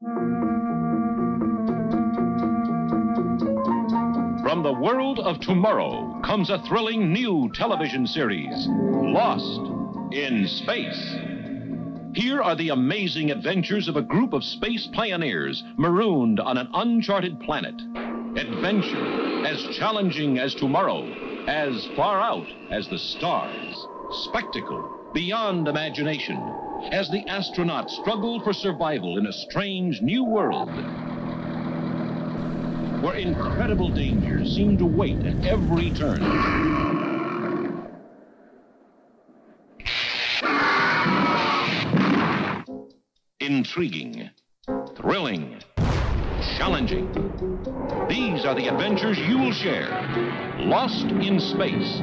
From the world of tomorrow comes a thrilling new television series, Lost in Space. Here are the amazing adventures of a group of space pioneers marooned on an uncharted planet. Adventure as challenging as tomorrow, as far out as the stars. Spectacle beyond imagination as the astronauts struggle for survival in a strange new world where incredible dangers seem to wait at every turn. Intriguing, thrilling, challenging. These are the adventures you'll share. Lost in Space